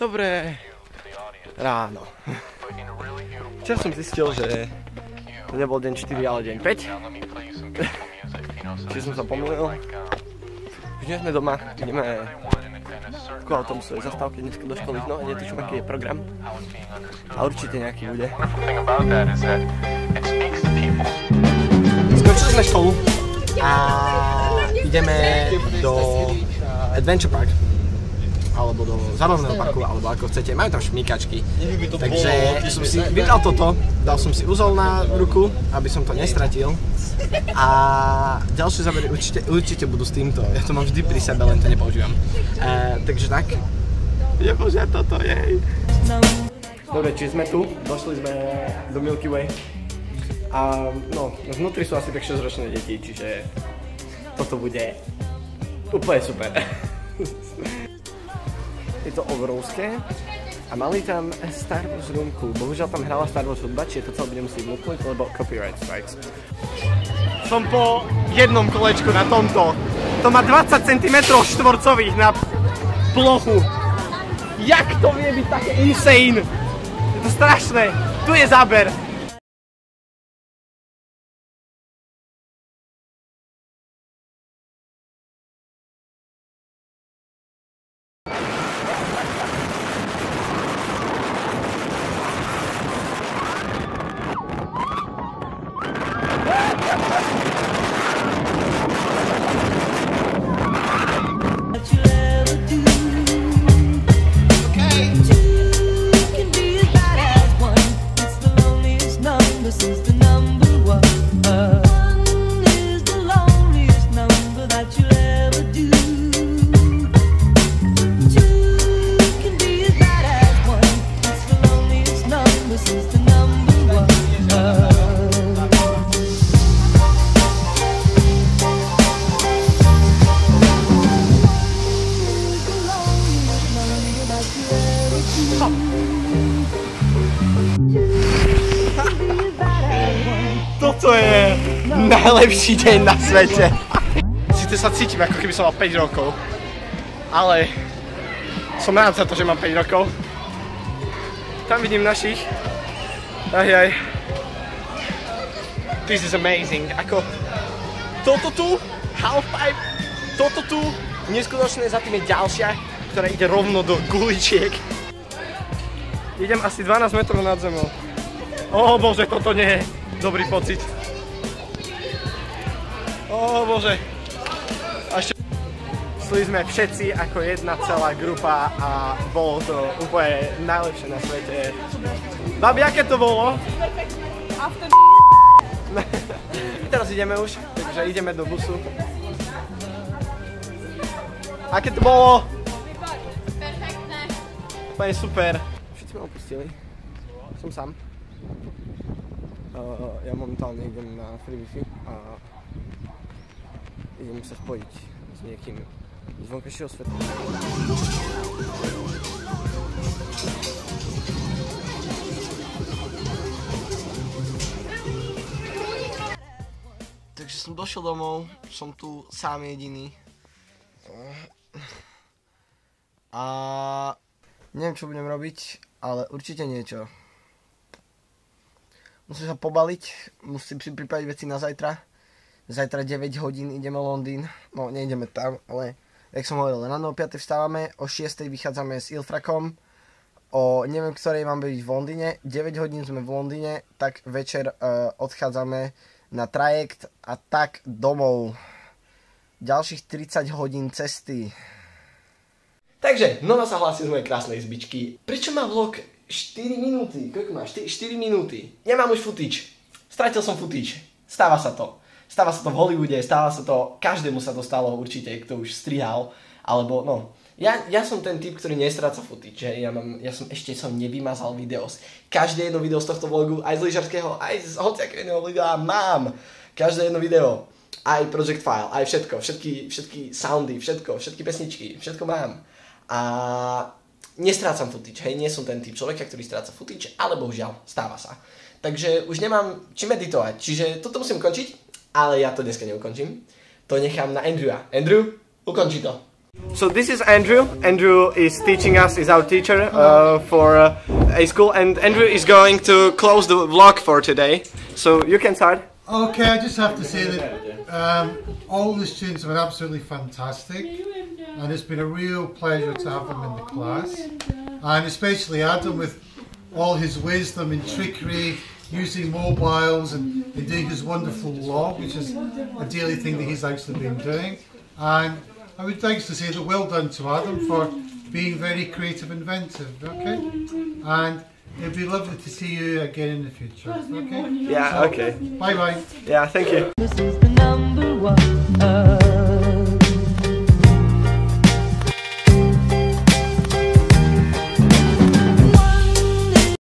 Dobré ráno. Včera som zistil, že to nebol deň 4, ale deň 5. Čiže som sa pomýlil. Už nie sme doma, ideme ku autobusovej zastávke dneska do školy, no netuším, aký je program. A určite nejaký bude. Skončili sme školu a ideme do Adventure Park alebo do zábavného parku, alebo ako chcete. Majú tam šmíkačky. Takže som si vybral toto, dal som si úzol na ruku, aby som to nestratil. A ďalšie zábery určite, určite budú s týmto. Ja to mám vždy pri sebe, len to nepoužívam. E, takže tak. Nebože, toto je. Dobre, či sme tu, došli sme do Milky Way. A no, vnútri sú asi tak 6 ročné deti, čiže toto bude úplne super. Je obrovské a mali tam Star Wars roomku. Bohužiaľ tam hrala Star Wars hudba, čiže to celé budem musieť vnúknuť, lebo copyright strikes. Som po jednom kolečku na tomto. To má 20 cm štvorcových na plochu. Jak to vie byť také insane? Je to strašné. Tu je záber. Eita! Toto je najlepší deň na svete. Sice sa cítim, ako keby som mal 5 rokov, ale som rád za to, že mám 5 rokov. Tam vidím našich. Aj, aj. This is amazing. Ako toto tu, half pipe, toto tu, neskutočné, za tým je ďalšia, ktorá ide rovno do guličiek. Idem asi 12 metrov nad zemou. O bože, toto nie je dobrý pocit. O bože. A ešte... Šli sme všetci ako jedna celá grupa a bolo to úplne najlepšie na svete. Babi, aké to bolo? After Teraz ideme už, takže ideme do busu. Aké to bolo? Perfektné. Úplne super. Všetci ma opustili. Som sám. Uh, ja momentálne idem na free wifi a idem sa spojiť s niekým z vonkajšieho sveta. Takže som došiel domov, som tu sám jediný. A neviem, čo budem robiť, ale určite niečo. Musím sa pobaliť, musím si pripraviť veci na zajtra. Zajtra 9 hodín ideme Londýn. No, nejdeme tam, ale jak som hovoril, ráno o 5 vstávame, o 6 vychádzame s Ilfrakom. O neviem ktorej mám byť v Londýne, 9 hodín sme v Londýne, tak večer uh, odchádzame na trajekt a tak domov. Ďalších 30 hodín cesty. Takže, Nona sa hlási z mojej krásnej zbičky. Prečo má vlog 4 minúty? Koľko má? 4, 4 minúty. Nemám už footage. Stratil som footage. Stáva sa to. Stáva sa to v Hollywoode, stáva sa to, každému sa to stalo určite, kto už strihal, alebo no. Ja, ja som ten typ, ktorý nestráca footage, že? Ja, mám, ja som ešte som nevymazal video. Každé jedno video z tohto vlogu, aj z lyžarského, aj z hociakého jedného videa mám. Každé jedno video. Aj Project File, aj všetko, všetky, všetky soundy, všetko, všetky pesničky, všetko mám. A nestrácam footage, hej, nie som ten typ človeka, ktorý stráca footage, ale bohužiaľ, stáva sa. Takže už nemám čím meditovať, čiže toto musím končiť, ale ja to dneska neukončím. To nechám na Andrewa. Andrew, ukonči to. So this is Andrew. Andrew is teaching us, is our teacher uh, for uh, a school, and Andrew is going to close the vlog for today. So you can start. Okay, I just have to say that um, all the students have been absolutely fantastic, and it's been a real pleasure to have them in the class, and especially Adam with all his wisdom and trickery, using mobiles and, and doing his wonderful log, which is a daily thing that he's actually been doing. And I would like to say that well done to Adam for being very creative and inventive, okay? And it'd be lovely to see you again in the future, okay? Yeah, okay. Bye bye. Yeah, thank you. This is the number one. Uh,